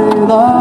love.